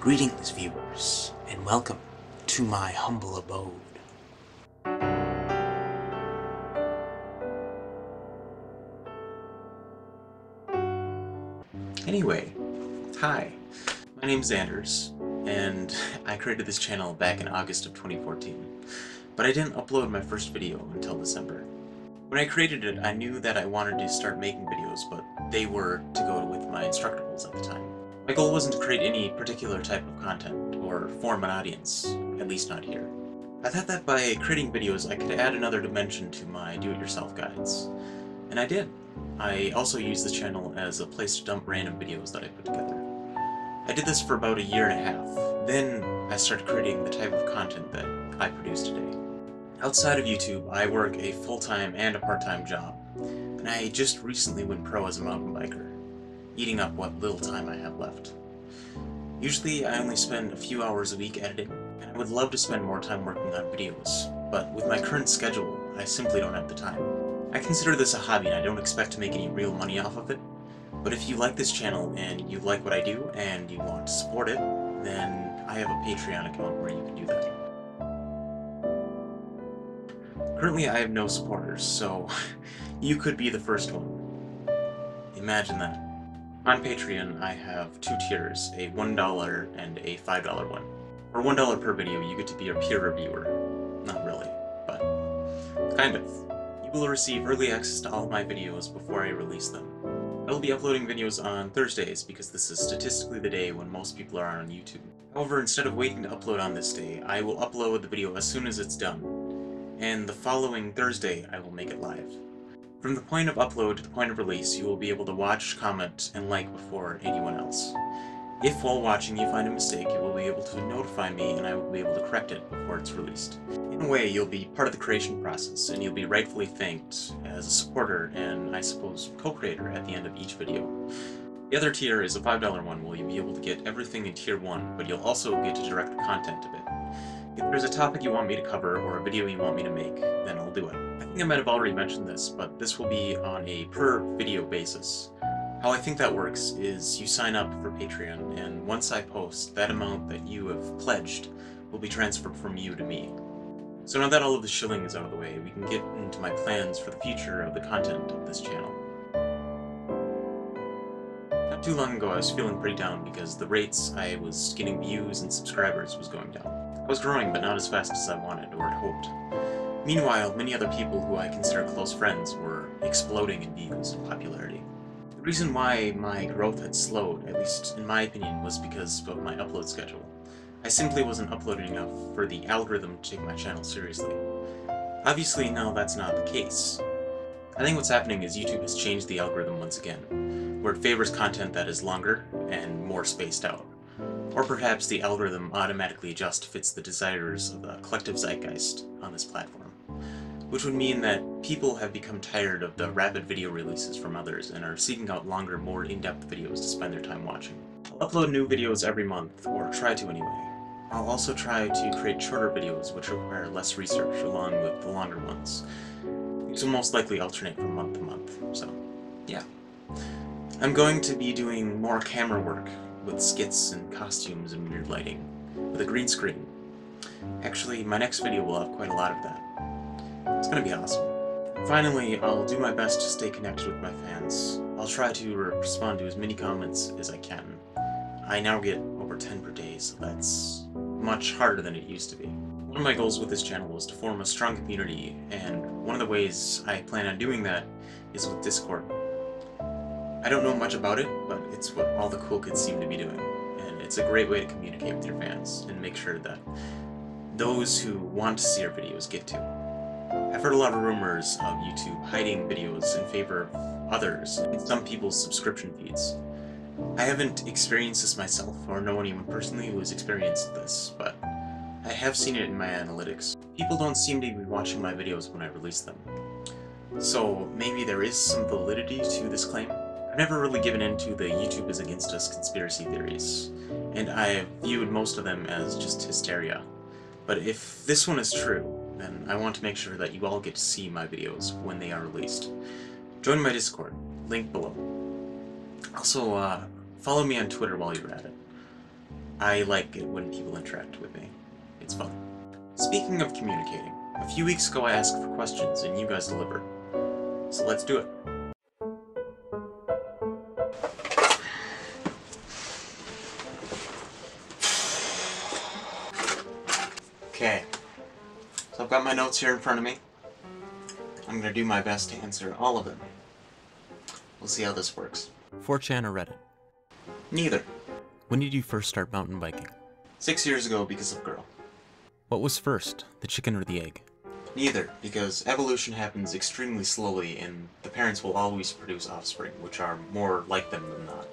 Greetings, viewers, and welcome to my humble abode. Anyway, hi, my name's Anders, and I created this channel back in August of 2014, but I didn't upload my first video until December. When I created it, I knew that I wanted to start making videos, but they were to go with my Instructables at the time. My goal wasn't to create any particular type of content, or form an audience, at least not here. I thought that by creating videos I could add another dimension to my do-it-yourself guides. And I did. I also used the channel as a place to dump random videos that I put together. I did this for about a year and a half. Then I started creating the type of content that I produce today. Outside of YouTube, I work a full-time and a part-time job, and I just recently went pro as a mountain biker, eating up what little time I have left. Usually I only spend a few hours a week editing, and I would love to spend more time working on videos, but with my current schedule, I simply don't have the time. I consider this a hobby and I don't expect to make any real money off of it, but if you like this channel and you like what I do and you want to support it, then I have a Patreon account where you can do that. Currently I have no supporters, so you could be the first one. Imagine that. On Patreon, I have two tiers, a $1 and a $5 one. For $1 per video, you get to be a peer reviewer. Not really, but kind of. You will receive early access to all my videos before I release them. I will be uploading videos on Thursdays because this is statistically the day when most people are on YouTube. However, instead of waiting to upload on this day, I will upload the video as soon as it's done, and the following Thursday I will make it live. From the point of upload to the point of release, you will be able to watch, comment, and like before anyone else. If while watching you find a mistake, you will be able to notify me and I will be able to correct it before it's released. In a way, you'll be part of the creation process, and you'll be rightfully thanked as a supporter and, I suppose, co-creator at the end of each video. The other tier is a $5 one where you'll be able to get everything in tier 1, but you'll also get to direct content a bit. If there's a topic you want me to cover or a video you want me to make, then I'll do it. I think I might have already mentioned this, but this will be on a per video basis. How I think that works is you sign up for Patreon, and once I post, that amount that you have pledged will be transferred from you to me. So now that all of the shilling is out of the way, we can get into my plans for the future of the content of this channel. Not too long ago I was feeling pretty down because the rates I was getting views and subscribers was going down. I was growing, but not as fast as I wanted or had hoped. Meanwhile, many other people who I consider close friends were exploding in views and popularity. The reason why my growth had slowed, at least in my opinion, was because of my upload schedule. I simply wasn't uploading enough for the algorithm to take my channel seriously. Obviously, now that's not the case. I think what's happening is YouTube has changed the algorithm once again, where it favors content that is longer and more spaced out. Or perhaps the algorithm automatically just fits the desires of the collective zeitgeist on this platform which would mean that people have become tired of the rapid video releases from others and are seeking out longer, more in-depth videos to spend their time watching. I'll upload new videos every month, or try to anyway. I'll also try to create shorter videos which require less research along with the longer ones. These will most likely alternate from month to month, so yeah. I'm going to be doing more camera work with skits and costumes and weird lighting, with a green screen. Actually, my next video will have quite a lot of that. It's gonna be awesome. Finally, I'll do my best to stay connected with my fans. I'll try to respond to as many comments as I can. I now get over 10 per day, so that's much harder than it used to be. One of my goals with this channel was to form a strong community, and one of the ways I plan on doing that is with Discord. I don't know much about it, but it's what all the cool kids seem to be doing, and it's a great way to communicate with your fans and make sure that those who want to see your videos get to. I've heard a lot of rumors of YouTube hiding videos in favor of others in some people's subscription feeds. I haven't experienced this myself, or know anyone personally who has experienced this, but I have seen it in my analytics. People don't seem to be watching my videos when I release them. So maybe there is some validity to this claim. I've never really given in to the YouTube is against us conspiracy theories, and I viewed most of them as just hysteria. But if this one is true, then I want to make sure that you all get to see my videos when they are released. Join my Discord, link below. Also, uh, follow me on Twitter while you're at it. I like it when people interact with me. It's fun. Speaking of communicating, a few weeks ago I asked for questions and you guys delivered. So let's do it. I've got my notes here in front of me. I'm gonna do my best to answer all of them. We'll see how this works. 4chan or Reddit? Neither. When did you first start mountain biking? Six years ago because of girl. What was first, the chicken or the egg? Neither, because evolution happens extremely slowly and the parents will always produce offspring, which are more like them than not.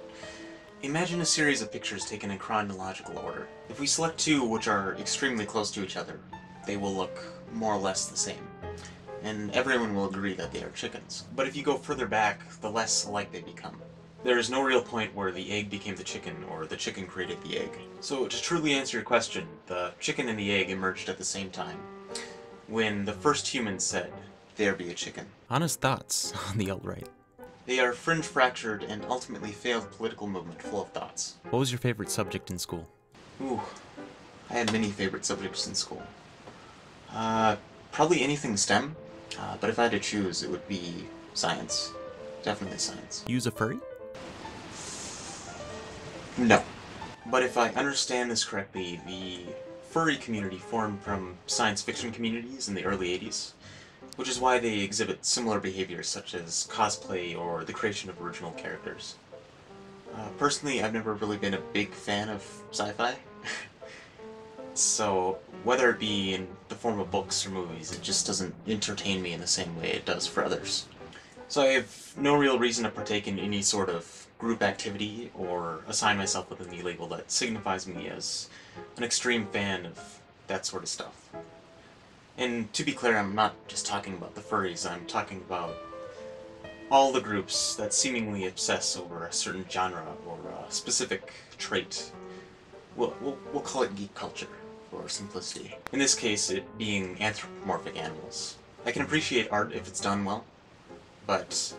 Imagine a series of pictures taken in chronological order. If we select two which are extremely close to each other, they will look more or less the same. And everyone will agree that they are chickens. But if you go further back, the less alike they become. There is no real point where the egg became the chicken or the chicken created the egg. So to truly answer your question, the chicken and the egg emerged at the same time. When the first humans said, there be a chicken. Honest thoughts on the alt-right. They are fringe-fractured and ultimately failed political movement full of thoughts. What was your favorite subject in school? Ooh, I had many favorite subjects in school. Uh, probably anything STEM, uh, but if I had to choose, it would be science. Definitely science. Use a furry? No. But if I understand this correctly, the furry community formed from science fiction communities in the early 80s, which is why they exhibit similar behaviors such as cosplay or the creation of original characters. Uh, personally, I've never really been a big fan of sci-fi. so, whether it be in the form of books or movies, it just doesn't entertain me in the same way it does for others. So I have no real reason to partake in any sort of group activity or assign myself with any label that signifies me as an extreme fan of that sort of stuff. And to be clear, I'm not just talking about the furries, I'm talking about all the groups that seemingly obsess over a certain genre or a specific trait. We'll, we'll, we'll call it geek culture, for simplicity. In this case, it being anthropomorphic animals. I can appreciate art if it's done well, but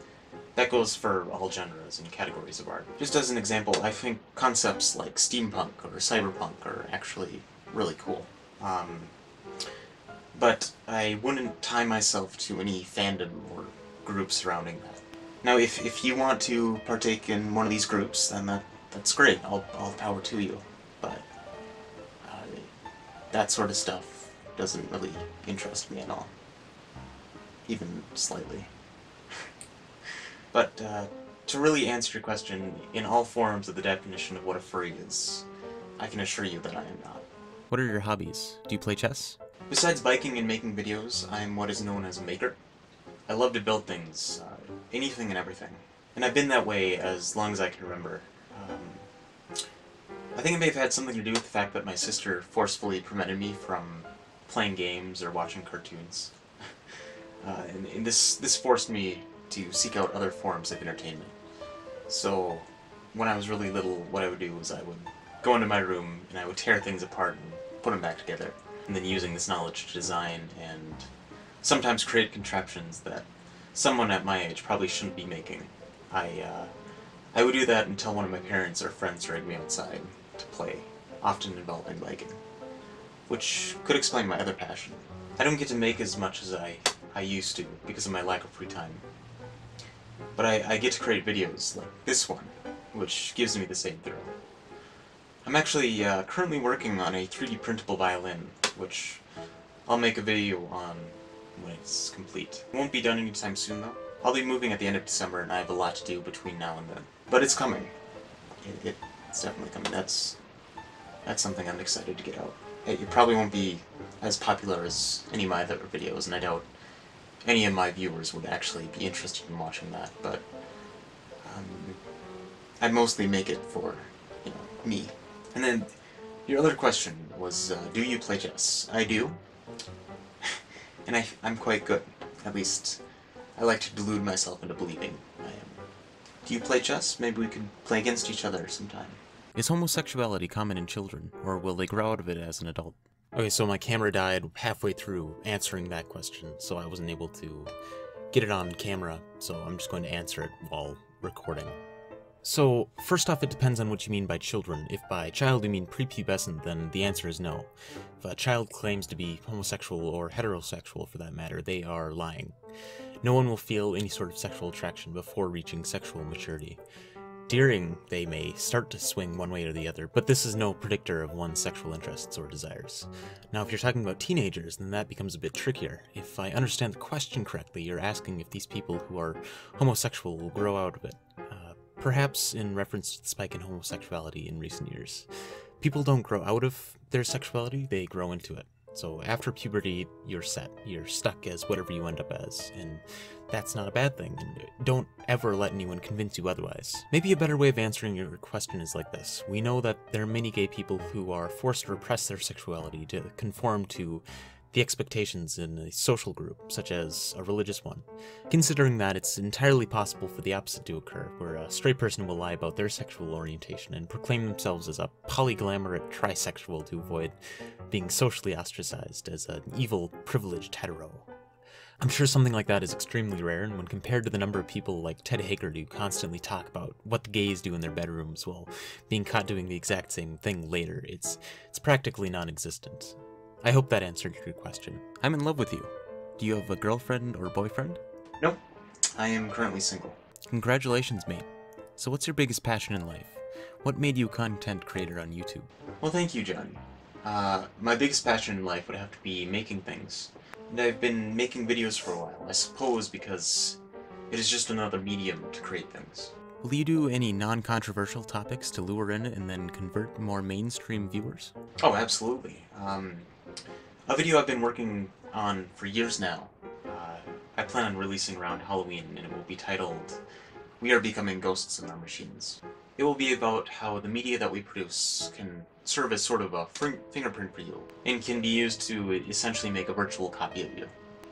that goes for all genres and categories of art. Just as an example, I think concepts like steampunk or cyberpunk are actually really cool. Um, but I wouldn't tie myself to any fandom or group surrounding that. Now, if, if you want to partake in one of these groups, then that, that's great. I'll all power to you. But that sort of stuff doesn't really interest me at all. Even slightly. but uh, to really answer your question, in all forms of the definition of what a furry is, I can assure you that I am not. What are your hobbies? Do you play chess? Besides biking and making videos, I'm what is known as a maker. I love to build things, uh, anything and everything. And I've been that way as long as I can remember. I think it may have had something to do with the fact that my sister forcefully prevented me from playing games or watching cartoons. uh, and, and this, this forced me to seek out other forms of entertainment. So, when I was really little, what I would do was I would go into my room and I would tear things apart and put them back together. And then using this knowledge to design and sometimes create contraptions that someone at my age probably shouldn't be making. I, uh, I would do that until one of my parents or friends dragged me outside to play, often involving biking. Which could explain my other passion. I don't get to make as much as I, I used to because of my lack of free time. But I, I get to create videos like this one, which gives me the same thrill. I'm actually uh, currently working on a 3D printable violin, which I'll make a video on when it's complete. It won't be done anytime soon though. I'll be moving at the end of December and I have a lot to do between now and then. But it's coming. It, it, it's definitely coming. That's that's something I'm excited to get out. It, it probably won't be as popular as any of my other videos, and I doubt any of my viewers would actually be interested in watching that, but um, I mostly make it for, you know, me. And then your other question was, uh, do you play chess? I do. and I, I'm quite good. At least, I like to delude myself into believing. Do you play chess? Maybe we could play against each other sometime. Is homosexuality common in children, or will they grow out of it as an adult? Okay, so my camera died halfway through answering that question, so I wasn't able to get it on camera, so I'm just going to answer it while recording. So, first off, it depends on what you mean by children. If by child you mean prepubescent, then the answer is no. If a child claims to be homosexual or heterosexual for that matter, they are lying. No one will feel any sort of sexual attraction before reaching sexual maturity. During, they may start to swing one way or the other, but this is no predictor of one's sexual interests or desires. Now, if you're talking about teenagers, then that becomes a bit trickier. If I understand the question correctly, you're asking if these people who are homosexual will grow out of it. Uh, perhaps in reference to the spike in homosexuality in recent years. People don't grow out of their sexuality, they grow into it. So after puberty, you're set. You're stuck as whatever you end up as, and that's not a bad thing. And don't ever let anyone convince you otherwise. Maybe a better way of answering your question is like this. We know that there are many gay people who are forced to repress their sexuality to conform to the expectations in a social group, such as a religious one. Considering that, it's entirely possible for the opposite to occur, where a straight person will lie about their sexual orientation and proclaim themselves as a polyglamorate trisexual to avoid being socially ostracized as an evil, privileged hetero. I'm sure something like that is extremely rare, and when compared to the number of people like Ted Haggard who constantly talk about what the gays do in their bedrooms while being caught doing the exact same thing later, it's it's practically non-existent. I hope that answered your question. I'm in love with you. Do you have a girlfriend or boyfriend? Nope. I am currently single. Congratulations, mate. So what's your biggest passion in life? What made you a content creator on YouTube? Well, thank you, Johnny. Uh, my biggest passion in life would have to be making things. And I've been making videos for a while, I suppose because it is just another medium to create things. Will you do any non-controversial topics to lure in and then convert more mainstream viewers? Oh, absolutely. Um, a video I've been working on for years now. Uh, I plan on releasing around Halloween, and it will be titled We Are Becoming Ghosts in Our Machines. It will be about how the media that we produce can serve as sort of a fingerprint for you, and can be used to essentially make a virtual copy of you.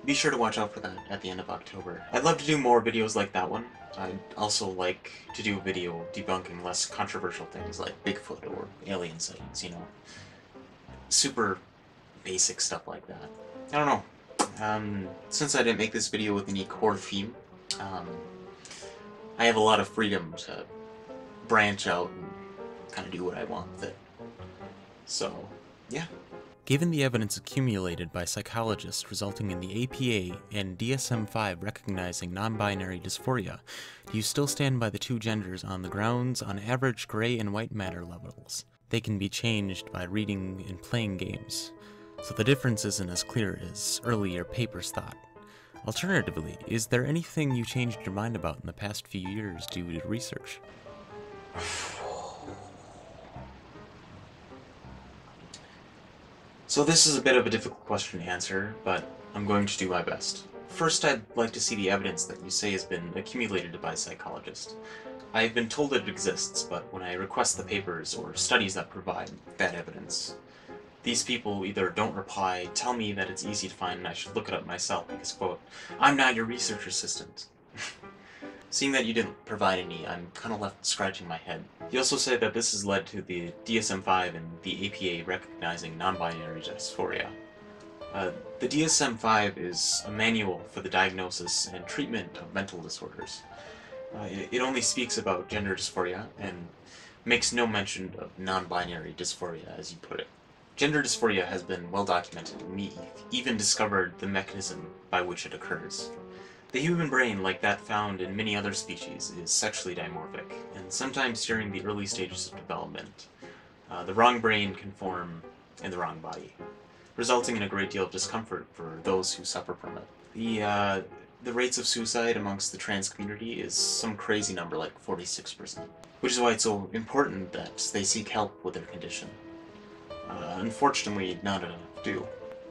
Be sure to watch out for that at the end of October. I'd love to do more videos like that one. I'd also like to do a video debunking less controversial things like Bigfoot or alien sightings, you know. Super basic stuff like that. I don't know. Um, since I didn't make this video with any core theme, um, I have a lot of freedom to branch out and kind of do what I want with it. So, yeah. Given the evidence accumulated by psychologists resulting in the APA and DSM-5 recognizing non-binary dysphoria, do you still stand by the two genders on the grounds on average gray and white matter levels? They can be changed by reading and playing games, so the difference isn't as clear as earlier papers thought. Alternatively, is there anything you changed your mind about in the past few years due to research? So this is a bit of a difficult question to answer, but I'm going to do my best. First, I'd like to see the evidence that you say has been accumulated by psychologists. I've been told it exists, but when I request the papers or studies that provide that evidence, these people either don't reply, tell me that it's easy to find and I should look it up myself because, quote, I'm not your research assistant. Seeing that you didn't provide any, I'm kind of left scratching my head. He also said that this has led to the DSM-5 and the APA recognizing non-binary dysphoria. Uh, the DSM-5 is a manual for the diagnosis and treatment of mental disorders. Uh, it, it only speaks about gender dysphoria and makes no mention of non-binary dysphoria, as you put it. Gender dysphoria has been well documented, and we even discovered the mechanism by which it occurs. The human brain, like that found in many other species, is sexually dimorphic, and sometimes during the early stages of development, uh, the wrong brain can form in the wrong body, resulting in a great deal of discomfort for those who suffer from it. The, uh, the rates of suicide amongst the trans community is some crazy number like 46%, which is why it's so important that they seek help with their condition. Uh, unfortunately, not enough do.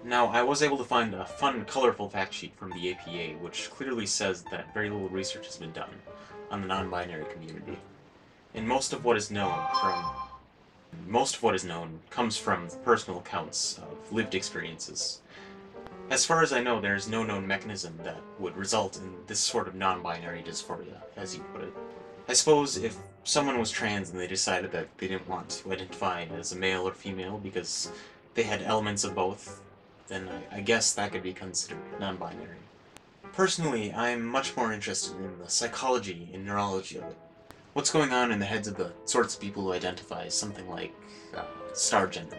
Now, I was able to find a fun, colorful fact sheet from the APA, which clearly says that very little research has been done on the non-binary community. And most of what is known from most of what is known comes from personal accounts of lived experiences. As far as I know, there is no known mechanism that would result in this sort of non-binary dysphoria, as you put it. I suppose if someone was trans and they decided that they didn't want to identify as a male or female because they had elements of both, then I, I guess that could be considered non-binary. Personally, I'm much more interested in the psychology and neurology of it. What's going on in the heads of the sorts of people who identify as something like uh, star gender,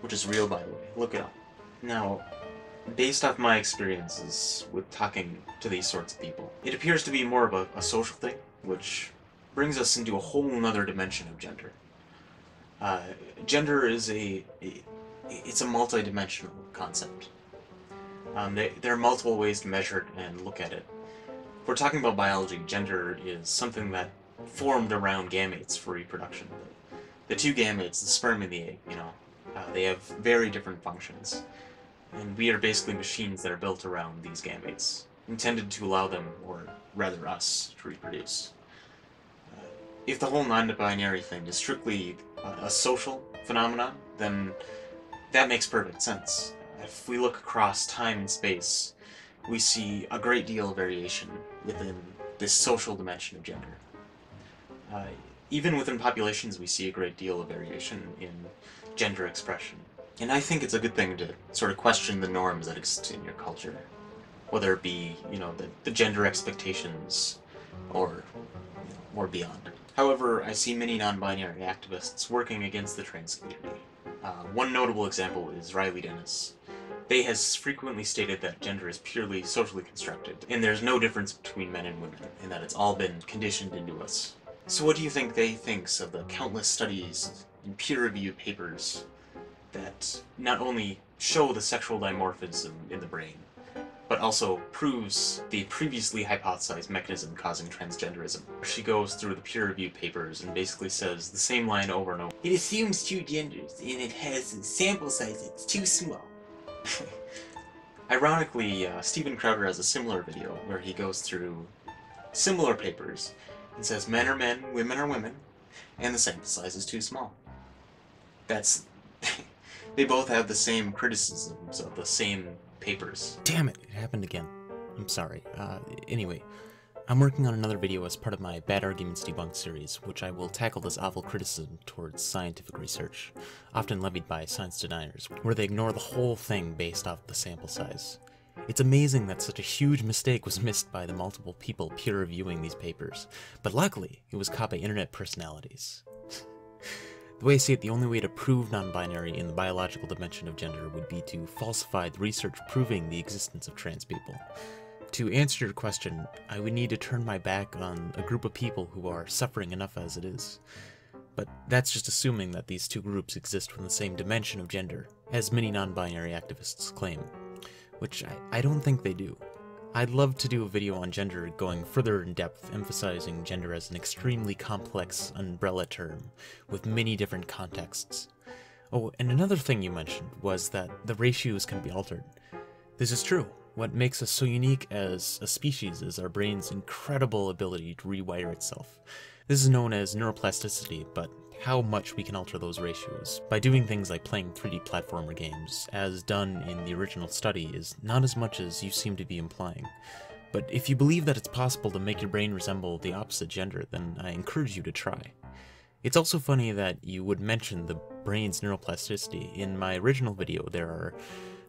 which is real, by the way. Look it up. Now, based off my experiences with talking to these sorts of people, it appears to be more of a, a social thing, which brings us into a whole nother dimension of gender. Uh, gender is a, a it's a multi-dimensional concept. Um, they, there are multiple ways to measure it and look at it. If we're talking about biology, gender is something that formed around gametes for reproduction. The, two gametes, the sperm and the egg, you know, uh, they have very different functions. And we are basically machines that are built around these gametes, intended to allow them, or rather us, to reproduce. Uh, if the whole non-binary thing is strictly a social phenomenon, then that makes perfect sense. If we look across time and space, we see a great deal of variation within this social dimension of gender. Uh, even within populations, we see a great deal of variation in gender expression. And I think it's a good thing to sort of question the norms that exist in your culture. Whether it be, you know, the, the gender expectations or, or beyond. However, I see many non-binary activists working against the trans community. Uh, one notable example is Riley Dennis. They has frequently stated that gender is purely socially constructed, and there's no difference between men and women, and that it's all been conditioned into us. So what do you think they thinks of the countless studies and peer-reviewed papers that not only show the sexual dimorphism in the brain, but also proves the previously hypothesized mechanism causing transgenderism. She goes through the peer-reviewed papers and basically says the same line over and over. It assumes two genders, and it has a sample size that's too small. Ironically, uh, Steven Crowder has a similar video where he goes through similar papers and says men are men, women are women, and the sample size is too small. That's... they both have the same criticisms of the same papers. Damn it, it happened again. I'm sorry. Uh, anyway, I'm working on another video as part of my Bad Arguments Debunked series, which I will tackle this awful criticism towards scientific research, often levied by science deniers, where they ignore the whole thing based off the sample size. It's amazing that such a huge mistake was missed by the multiple people peer-reviewing these papers, but luckily, it was caught by internet personalities. The way I see it, the only way to prove non-binary in the biological dimension of gender would be to falsify the research proving the existence of trans people. To answer your question, I would need to turn my back on a group of people who are suffering enough as it is. But that's just assuming that these two groups exist from the same dimension of gender, as many non-binary activists claim. Which I, I don't think they do. I'd love to do a video on gender going further in depth, emphasizing gender as an extremely complex umbrella term, with many different contexts. Oh, and another thing you mentioned was that the ratios can be altered. This is true. What makes us so unique as a species is our brain's incredible ability to rewire itself. This is known as neuroplasticity, but how much we can alter those ratios by doing things like playing 3D platformer games, as done in the original study, is not as much as you seem to be implying. But if you believe that it's possible to make your brain resemble the opposite gender, then I encourage you to try. It's also funny that you would mention the brain's neuroplasticity. In my original video, there are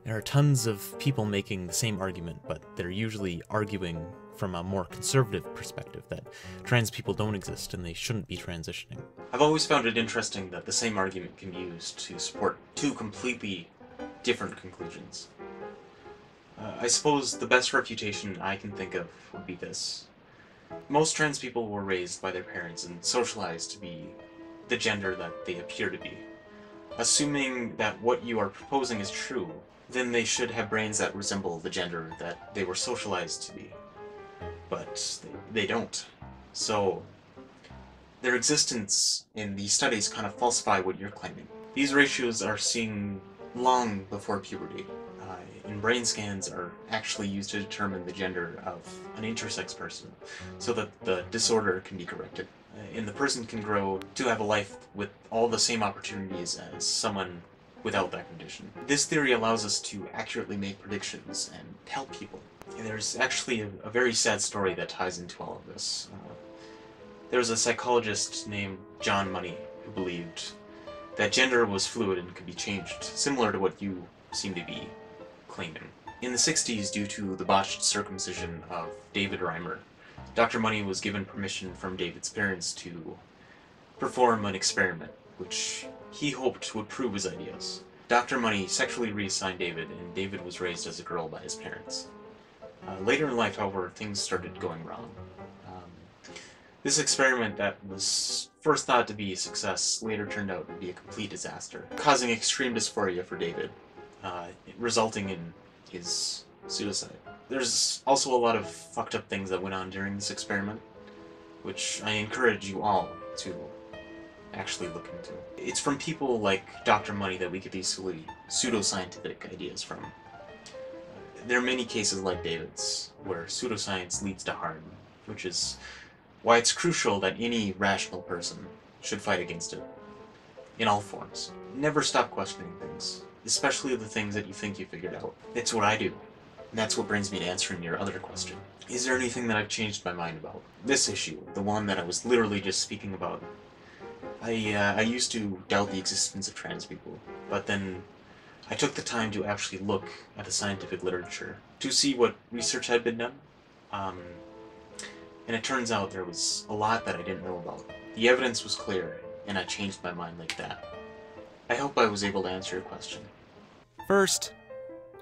there are tons of people making the same argument, but they're usually arguing from a more conservative perspective that trans people don't exist and they shouldn't be transitioning. I've always found it interesting that the same argument can be used to support two completely different conclusions. Uh, I suppose the best refutation I can think of would be this. Most trans people were raised by their parents and socialized to be the gender that they appear to be. Assuming that what you are proposing is true, then they should have brains that resemble the gender that they were socialized to be. But they, they don't. So, their existence in these studies kind of falsify what you're claiming. These ratios are seen long before puberty, uh, and brain scans are actually used to determine the gender of an intersex person, so that the disorder can be corrected. Uh, and the person can grow to have a life with all the same opportunities as someone without that condition. This theory allows us to accurately make predictions and tell people. And there's actually a, a, very sad story that ties into all of this. Uh, there was a psychologist named John Money who believed that gender was fluid and could be changed, similar to what you seem to be claiming. In the 60s, due to the botched circumcision of David Reimer, Dr. Money was given permission from David's parents to perform an experiment, which he hoped would prove his ideas. Dr. Money sexually reassigned David, and David was raised as a girl by his parents. Uh, later in life, however, things started going wrong. Um, this experiment that was first thought to be a success later turned out to be a complete disaster, causing extreme dysphoria for David, uh, resulting in his suicide. There's also a lot of fucked up things that went on during this experiment, which I encourage you all to actually look into. It's from people like Dr. Money that we get these pseudoscientific ideas from. There are many cases like David's where pseudoscience leads to harm, which is why it's crucial that any rational person should fight against it. In all forms. Never stop questioning things, especially the things that you think you figured out. It's what I do. And that's what brings me to answering your other question. Is there anything that I've changed my mind about? This issue, the one that I was literally just speaking about. I, uh, I used to doubt the existence of trans people, but then I took the time to actually look at the scientific literature to see what research had been done. Um, and it turns out there was a lot that I didn't know about. The evidence was clear, and I changed my mind like that. I hope I was able to answer your question. First,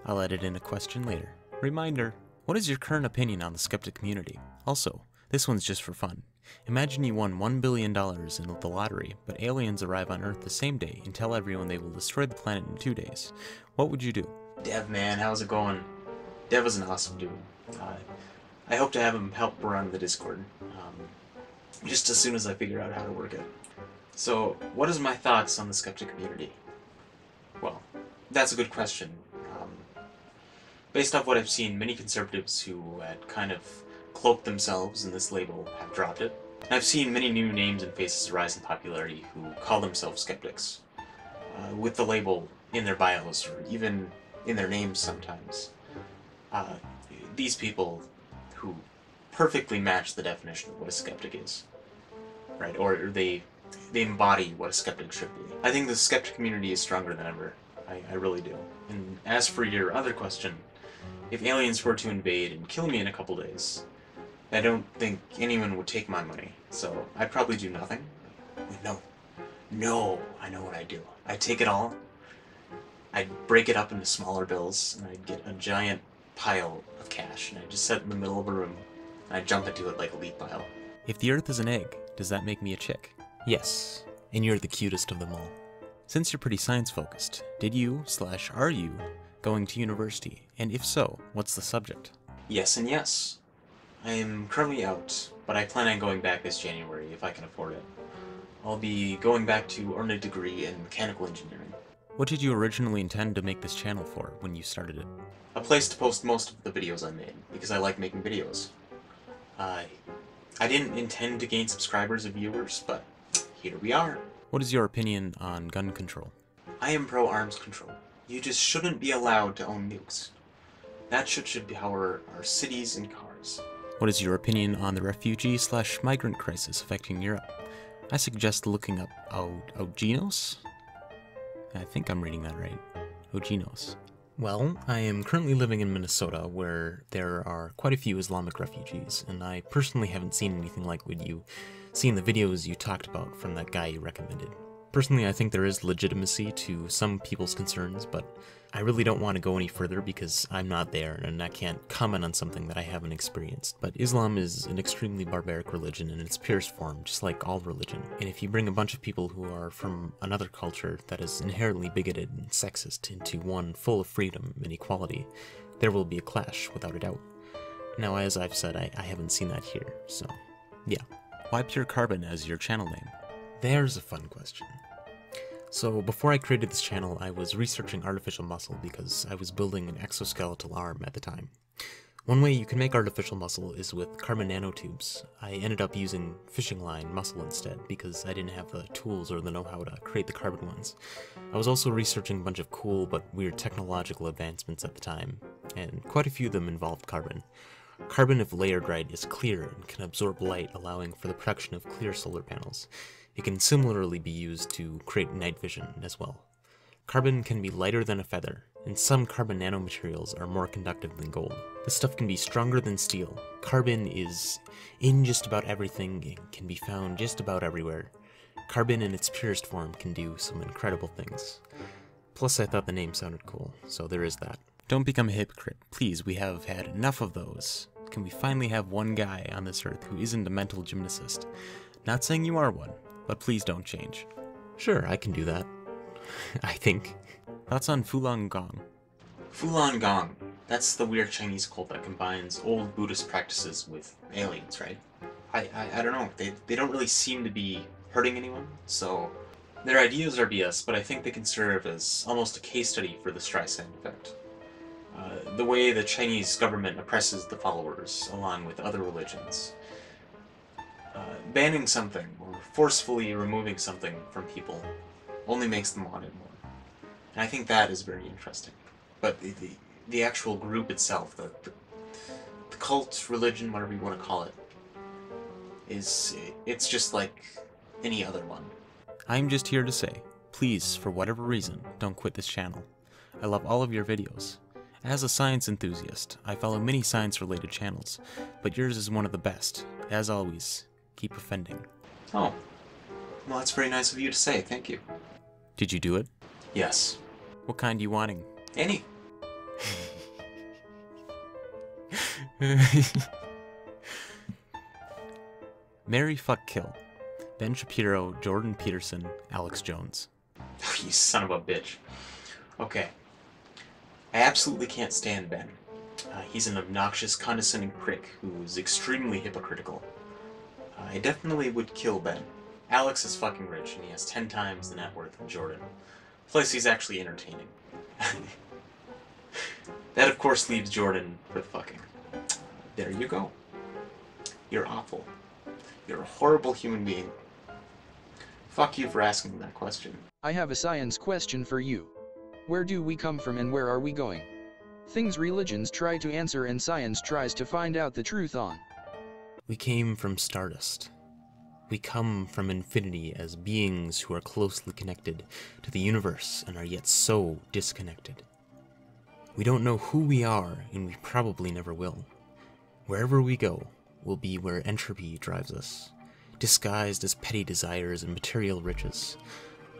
I'll edit in a question later. Reminder What is your current opinion on the skeptic community? Also, this one's just for fun. Imagine you won $1 billion in the lottery, but aliens arrive on Earth the same day and tell everyone they will destroy the planet in two days. What would you do? Dev, man, how's it going? Dev is an awesome dude. Uh, I hope to have him help run the Discord, um, just as soon as I figure out how to work it. So, what is my thoughts on the skeptic community? Well, that's a good question. Um, based off what I've seen, many conservatives who had kind of cloaked themselves in this label have dropped it. I've seen many new names and faces rise in popularity who call themselves skeptics, uh, with the label in their bios or even in their names sometimes. Uh, these people who perfectly match the definition of what a skeptic is, right? Or they they embody what a skeptic should be. I think the skeptic community is stronger than ever. I, I really do. And as for your other question, if aliens were to invade and kill me in a couple days, I don't think anyone would take my money, so I'd probably do nothing. Wait, no. No, I know what I'd do. I'd take it all, I'd break it up into smaller bills, and I'd get a giant pile of cash, and I'd just set it in the middle of a room, and I'd jump into it like a leaf pile. If the Earth is an egg, does that make me a chick? Yes, and you're the cutest of them all. Since you're pretty science focused, did you, slash are you, going to university? And if so, what's the subject? Yes and yes. I am currently out, but I plan on going back this January if I can afford it. I'll be going back to earn a degree in mechanical engineering. What did you originally intend to make this channel for when you started it? A place to post most of the videos I made, because I like making videos. I, I didn't intend to gain subscribers and viewers, but here we are. What is your opinion on gun control? I am pro arms control. You just shouldn't be allowed to own nukes. That should should power our cities and cars. What is your opinion on the refugee slash migrant crisis affecting Europe? I suggest looking up O- Oginos? I think I'm reading that right. Oginos. Well, I am currently living in Minnesota where there are quite a few Islamic refugees, and I personally haven't seen anything like what you see in the videos you talked about from that guy you recommended. Personally, I think there is legitimacy to some people's concerns, but I really don't want to go any further because I'm not there and I can't comment on something that I haven't experienced. But Islam is an extremely barbaric religion in its purest form, just like all religion. And if you bring a bunch of people who are from another culture that is inherently bigoted and sexist into one full of freedom and equality, there will be a clash without a doubt. Now, as I've said, I, I haven't seen that here, so yeah. Why Pure Carbon as your channel name? There's a fun question. So, before I created this channel, I was researching artificial muscle because I was building an exoskeletal arm at the time. One way you can make artificial muscle is with carbon nanotubes. I ended up using fishing line muscle instead because I didn't have the tools or the know-how to create the carbon ones. I was also researching a bunch of cool but weird technological advancements at the time, and quite a few of them involved carbon. Carbon, if layered right, is clear and can absorb light, allowing for the production of clear solar panels. It can similarly be used to create night vision as well. Carbon can be lighter than a feather, and some carbon nanomaterials are more conductive than gold. This stuff can be stronger than steel. Carbon is in just about everything and can be found just about everywhere. Carbon in its purest form can do some incredible things. Plus, I thought the name sounded cool, so there is that. Don't become a hypocrite. Please, we have had enough of those. Can we finally have one guy on this earth who isn't a mental gymnast? Not saying you are one, but please don't change. Sure, I can do that. I think. That's on Fulong Gong? Fulon Gong. That's the weird Chinese cult that combines old Buddhist practices with aliens, right? I, I, I don't know. They, they don't really seem to be hurting anyone, so their ideas are BS, but I think they can serve as almost a case study for the Streisand effect. Uh, the way the Chinese government oppresses the followers, along with other religions. Uh, banning something, or forcefully removing something from people, only makes them want it more. And I think that is very interesting. But the, the, the actual group itself, the, the, the cult, religion, whatever you want to call it, is it's just like any other one. I'm just here to say, please, for whatever reason, don't quit this channel. I love all of your videos. As a science enthusiast, I follow many science related channels, but yours is one of the best. As always, keep offending. Oh. Well, that's very nice of you to say. Thank you. Did you do it? Yes. What kind you wanting? Any. Marry Fuck Kill. Ben Shapiro, Jordan Peterson, Alex Jones. you son of a bitch. Okay. I absolutely can't stand Ben. Uh, he's an obnoxious, condescending prick who's extremely hypocritical. I definitely would kill Ben. Alex is fucking rich, and he has ten times the net worth of Jordan. Plus, he's actually entertaining. that, of course, leaves Jordan for fucking. There you go. You're awful. You're a horrible human being. Fuck you for asking that question. I have a science question for you. Where do we come from and where are we going? Things religions try to answer and science tries to find out the truth on. We came from Stardust. We come from infinity as beings who are closely connected to the universe and are yet so disconnected. We don't know who we are, and we probably never will. Wherever we go will be where entropy drives us, disguised as petty desires and material riches.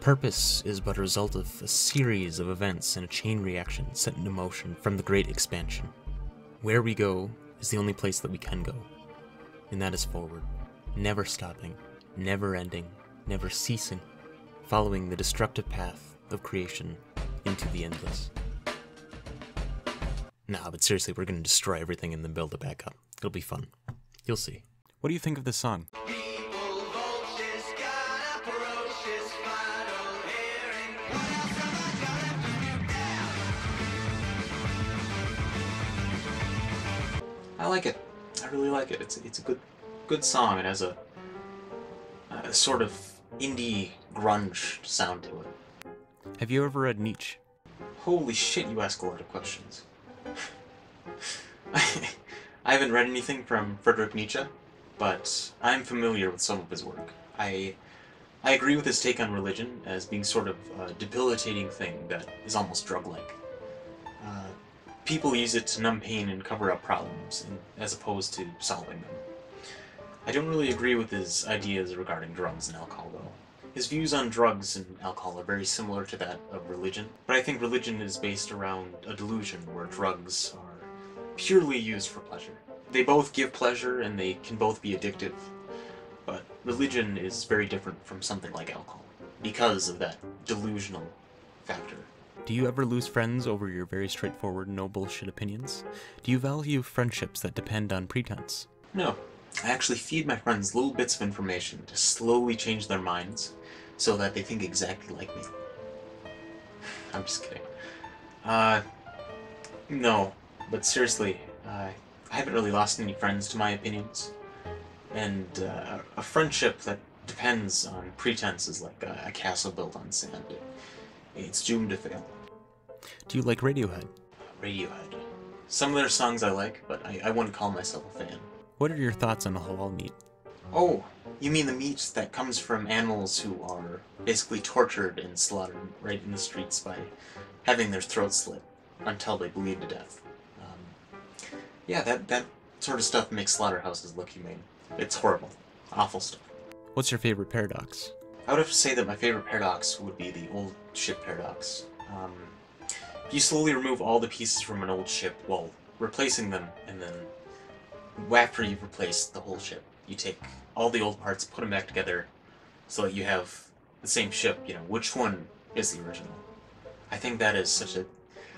Purpose is but a result of a series of events and a chain reaction set into motion from the Great Expansion. Where we go is the only place that we can go, and that is forward never stopping, never ending, never ceasing, following the destructive path of creation into the endless. Nah, but seriously, we're gonna destroy everything and then build it back up. It'll be fun. You'll see. What do you think of this song? I like it. I really like it. It's it's a good good song. It has a, a sort of indie grunge sound to it. Have you ever read Nietzsche? Holy shit, you ask a lot of questions. I haven't read anything from Friedrich Nietzsche, but I'm familiar with some of his work. I I agree with his take on religion as being sort of a debilitating thing that is almost drug-like. Uh, people use it to numb pain and cover up problems, as opposed to solving them. I don't really agree with his ideas regarding drugs and alcohol, though. His views on drugs and alcohol are very similar to that of religion, but I think religion is based around a delusion where drugs are purely used for pleasure. They both give pleasure and they can both be addictive, but religion is very different from something like alcohol because of that delusional factor. Do you ever lose friends over your very straightforward, no bullshit opinions? Do you value friendships that depend on pretense? No. I actually feed my friends little bits of information to slowly change their minds so that they think exactly like me. I'm just kidding. Uh, no. But seriously, uh, I haven't really lost any friends to my opinions. And uh, a friendship that depends on pretense is like a, a castle built on sand. It, it's doomed to fail. Do you like Radiohead? Radiohead. Some of their songs I like, but I, I wouldn't call myself a fan. What are your thoughts on the halal meat? Oh, you mean the meat that comes from animals who are basically tortured and slaughtered right in the streets by having their throats slit until they bleed to death. Um, yeah, that, that sort of stuff makes slaughterhouses look humane. It's horrible. Awful stuff. What's your favorite paradox? I would have to say that my favorite paradox would be the old ship paradox. Um, you slowly remove all the pieces from an old ship while replacing them, and then after you've replaced the whole ship, you take all the old parts, put them back together, so that you have the same ship. You know, which one is the original? I think that is such a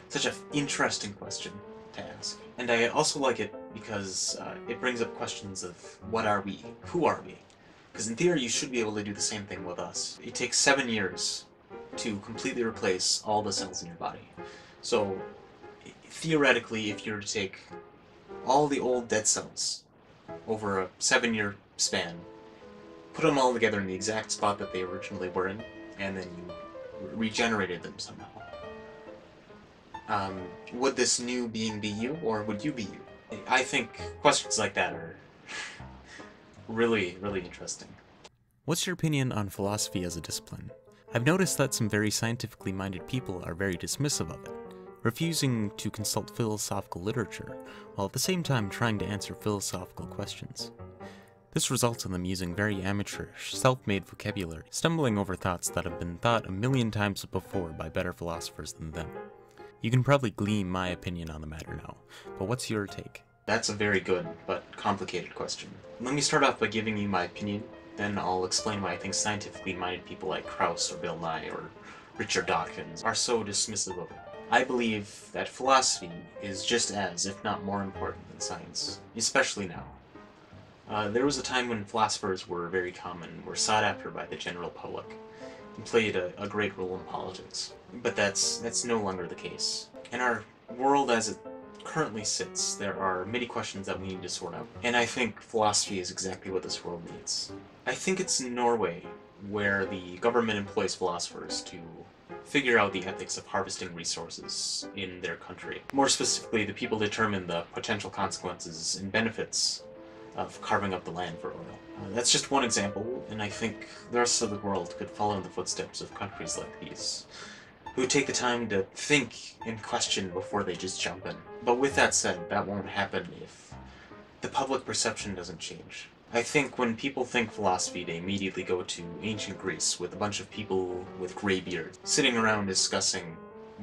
such an interesting question to ask, and I also like it because uh, it brings up questions of what are we, who are we, because in theory you should be able to do the same thing with us. It takes seven years to completely replace all the cells in your body. So theoretically, if you were to take all the old dead cells over a seven-year span, put them all together in the exact spot that they originally were in, and then you regenerated them somehow. Um, would this new being be you, or would you be you? I think questions like that are really, really interesting. What's your opinion on philosophy as a discipline? I've noticed that some very scientifically minded people are very dismissive of it, refusing to consult philosophical literature, while at the same time trying to answer philosophical questions. This results in them using very amateurish, self-made vocabulary, stumbling over thoughts that have been thought a million times before by better philosophers than them. You can probably glean my opinion on the matter now, but what's your take? That's a very good but complicated question. Let me start off by giving you my opinion, then I'll explain why I think scientifically minded people like Krauss or Bill Nye or Richard Dawkins are so dismissive of it. I believe that philosophy is just as, if not more important than science, especially now. Uh, there was a time when philosophers were very common, were sought after by the general public, and played a, a great role in politics. But that's that's no longer the case. In our world as it currently sits, there are many questions that we need to sort out. And I think philosophy is exactly what this world needs. I think it's Norway where the government employs philosophers to figure out the ethics of harvesting resources in their country. More specifically, the people determine the potential consequences and benefits of carving up the land for oil. Uh, that's just one example, and I think the rest of the world could follow in the footsteps of countries like these, who take the time to think and question before they just jump in. But with that said, that won't happen if the public perception doesn't change. I think when people think philosophy, they immediately go to ancient Greece with a bunch of people with gray beards sitting around discussing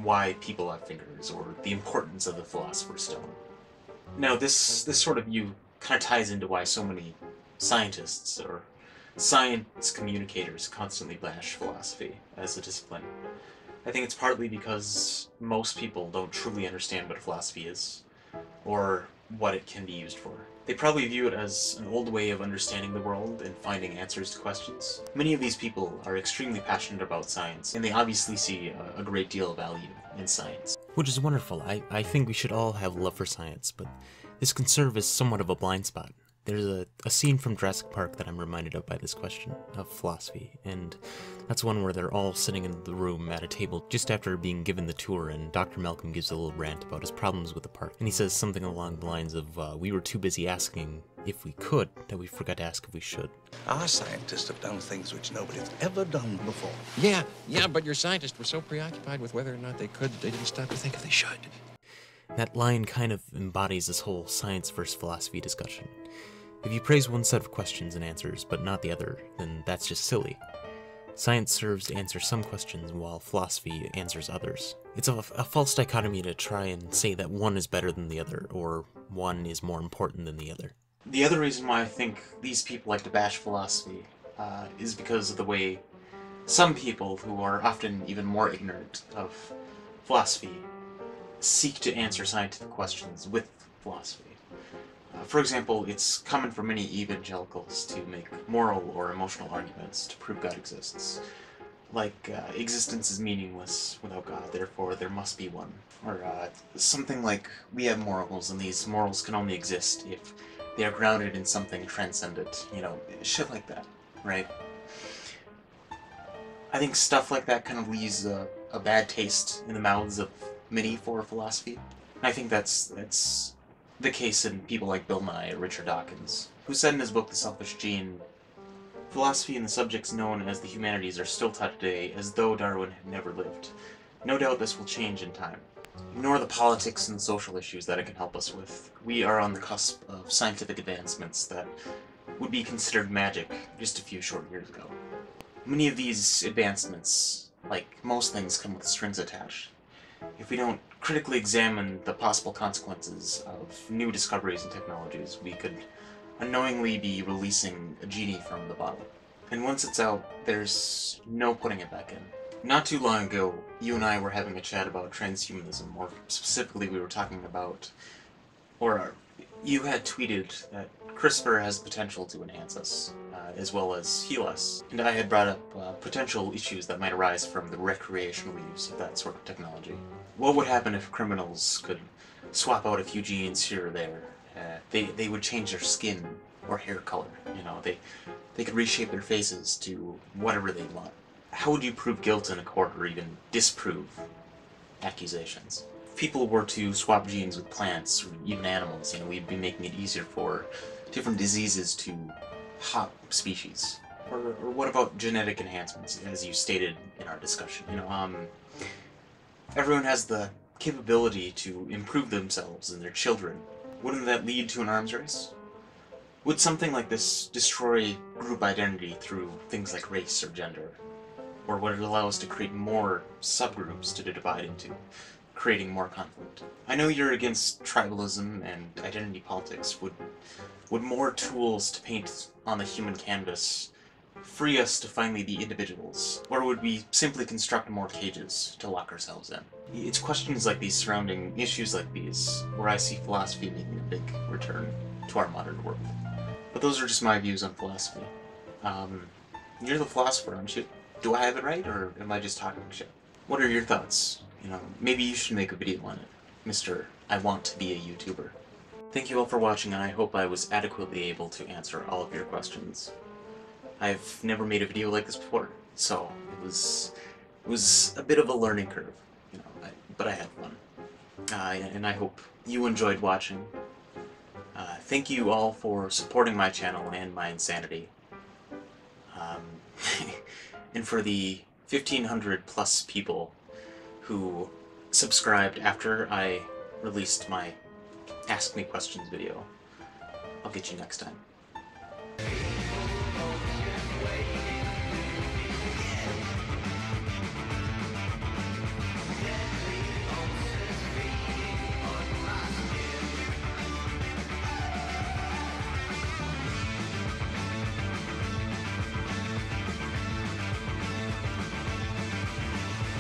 why people have fingers or the importance of the philosopher's stone. Now, this this sort of view kind of ties into why so many scientists or science communicators constantly bash philosophy as a discipline. I think it's partly because most people don't truly understand what philosophy is, or what it can be used for. They probably view it as an old way of understanding the world and finding answers to questions. Many of these people are extremely passionate about science, and they obviously see a, great deal of value in science. Which is wonderful. I, I think we should all have love for science, but this can serve as somewhat of a blind spot. There's a, a scene from Jurassic Park that I'm reminded of by this question of philosophy, and that's one where they're all sitting in the room at a table just after being given the tour, and Dr. Malcolm gives a little rant about his problems with the park. And he says something along the lines of, uh, We were too busy asking if we could that we forgot to ask if we should. Our scientists have done things which nobody's ever done before. Yeah, yeah, but your scientists were so preoccupied with whether or not they could, that they didn't stop to think if they should. That line kind of embodies this whole science versus philosophy discussion. If you praise one set of questions and answers, but not the other, then that's just silly. Science serves to answer some questions, while philosophy answers others. It's a, a, false dichotomy to try and say that one is better than the other, or one is more important than the other. The other reason why I think these people like to bash philosophy uh, is because of the way some people, who are often even more ignorant of philosophy, seek to answer scientific questions with philosophy. Uh, for example, it's common for many evangelicals to make moral or emotional arguments to prove God exists. Like, uh, existence is meaningless without God, therefore there must be one. Or uh, something like, we have morals, and these morals can only exist if they are grounded in something transcendent. You know, shit like that, right? I think stuff like that kind of leaves a, a bad taste in the mouths of many for philosophy. I think that's that's the case in people like Bill Nye or Richard Dawkins, who said in his book The Selfish Gene, Philosophy and the subjects known as the humanities are still taught today as though Darwin had never lived. No doubt this will change in time. Ignore the politics and social issues that it can help us with. We are on the cusp of scientific advancements that would be considered magic just a few short years ago. Many of these advancements, like most things, come with strings attached. If we don't critically examine the possible consequences of new discoveries and technologies, we could unknowingly be releasing a genie from the bottle. And once it's out, there's no putting it back in. Not too long ago, you and I were having a chat about transhumanism, or specifically we were talking about, or you had tweeted that CRISPR has potential to enhance us, uh, as well as heal us, and I had brought up uh, potential issues that might arise from the recreational use of that sort of technology. What would happen if criminals could swap out a few genes here or there? Uh, they, they would change their skin or hair color, you know, they, they could reshape their faces to whatever they want. How would you prove guilt in a court or even disprove accusations? If people were to swap genes with plants or even animals, you know, we'd be making it easier for different diseases to hop species. Or, or what about genetic enhancements, as you stated in our discussion? You know, um, everyone has the capability to improve themselves and their children. Wouldn't that lead to an arms race? Would something like this destroy group identity through things like race or gender? Or would it allow us to create more subgroups to divide into, creating more conflict? I know you're against tribalism and identity politics. Would, would more tools to paint on the human canvas free us to finally be individuals? Or would we simply construct more cages to lock ourselves in? It's questions like these surrounding issues like these where I see philosophy making a big return to our modern world. But those are just my views on philosophy. Um, you're the philosopher, aren't you? Do I have it right, or am I just talking shit? What are your thoughts? You know, maybe you should make a video on it. Mr. I want to be a YouTuber. Thank you all for watching, and I hope I was adequately able to answer all of your questions. I've never made a video like this before, so it was it was a bit of a learning curve, you know, I, but I had fun. Uh, and I hope you enjoyed watching. Uh, thank you all for supporting my channel and my insanity. Um, and for the 1500 plus people who subscribed after I released my Ask Me Questions video. I'll get you next time.